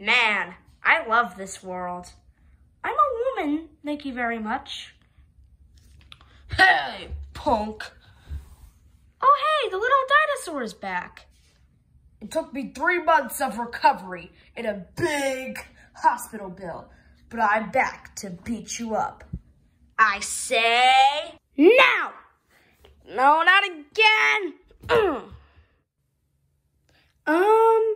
Man, I love this world. I'm a woman, thank you very much. Hey, punk. Oh, hey, the little dinosaur is back. It took me three months of recovery and a big hospital bill, but I'm back to beat you up. I say now. No, not again. um,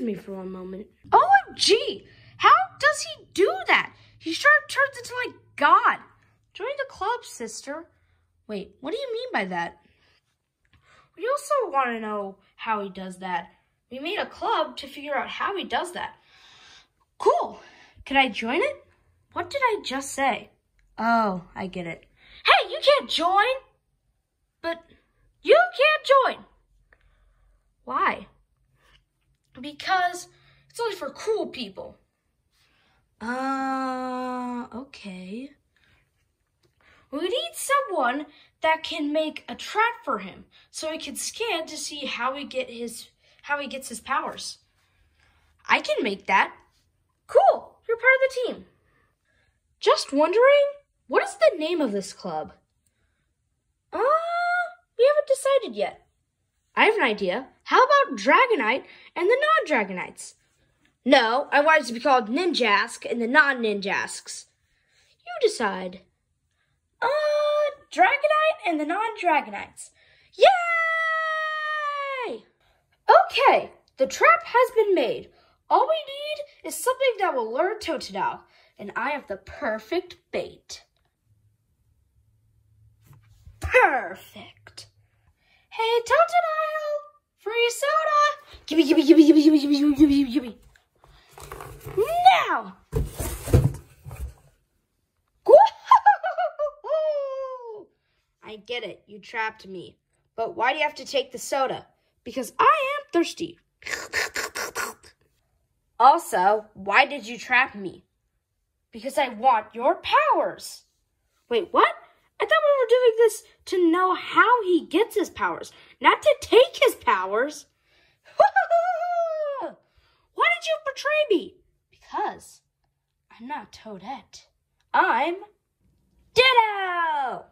me for one moment. OMG, how does he do that? He sure turns into like God. Join the club, sister. Wait, what do you mean by that? We also want to know how he does that. We made a club to figure out how he does that. Cool. Can I join it? What did I just say? Oh, I get it. Hey, you can't join! But you can't join! Why? Because it's only for cool people. Uh, okay. We need someone that can make a trap for him so he can scan to see how he get his how he gets his powers. I can make that. Cool. You're part of the team. Just wondering, what is the name of this club? Uh, we haven't decided yet. I have an idea. How about Dragonite and the non-Dragonites? No, I want it to be called Ninjask and the non-Ninjasks. You decide. Uh, Dragonite and the non-Dragonites. Yay! Okay, the trap has been made. All we need is something that will lure Totodile, and I have the perfect bait. Perfect. Hey, Totodile! Free soda! Gimme, gimme, gimme, gimme, gimme, gimme, gimme, gimme, gimme. Now! I get it. You trapped me. But why do you have to take the soda? Because I am thirsty. Also, why did you trap me? Because I want your powers. Wait, what? I thought we were this to know how he gets his powers, not to take his powers. why did you betray me? Because I'm not Toadette. I'm Ditto!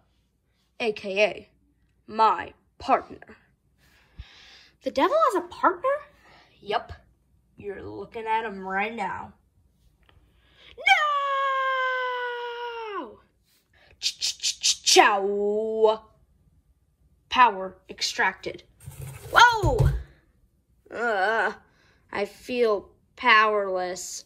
AKA my partner. The devil has a partner? Yep. You're looking at him right now. No! Chow! Power extracted. Whoa! Uh, I feel powerless.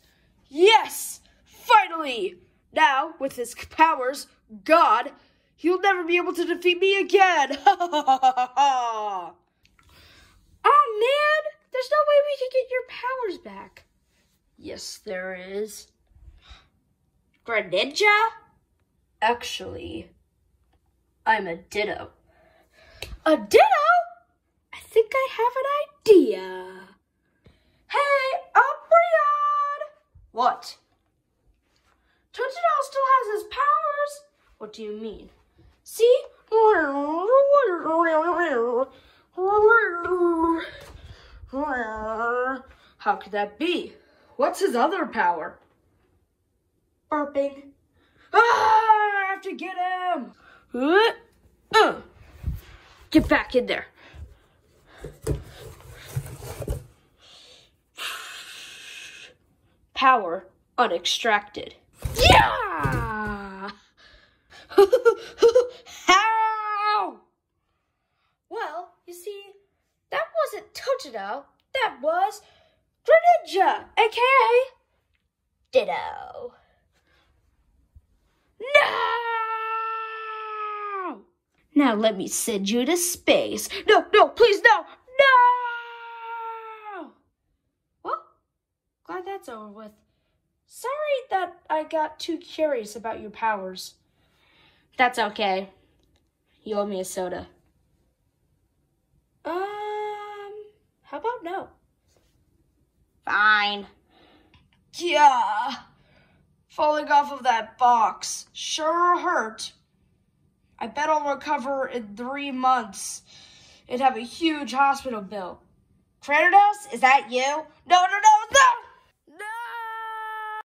Yes! Finally! Now, with his powers, God, he'll never be able to defeat me again! oh man! There's no way we can get your powers back. Yes, there is. Greninja? Actually, I'm a Ditto. A Ditto? I think I have an idea. Hey, Umbreon! What? Totodile still has his powers. What do you mean? See? How could that be? What's his other power? Burping. Ah, I have to get him. Uh, uh. Get back in there. Power unextracted. Yeah! How? Well, you see, that wasn't Totodile. That was Greninja, aka Ditto. No! Now let me send you to space. No, no, please, no, no! Well, glad that's over with. Sorry that I got too curious about your powers. That's okay. You owe me a soda. Um, how about no? Fine. Yeah. Falling off of that box sure hurt. I bet I'll recover in three months and have a huge hospital bill. Kratos, is that you? No, no, no, no!